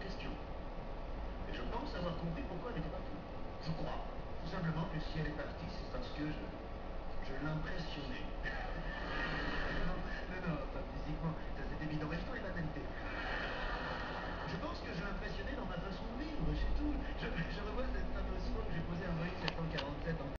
question. Et je pense avoir compris pourquoi elle était partie. Je crois, tout simplement, que si elle est partie, c'est parce que je, je l'impression